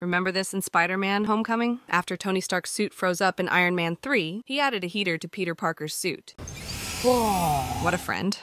Remember this in Spider Man Homecoming? After Tony Stark's suit froze up in Iron Man 3, he added a heater to Peter Parker's suit. What a friend.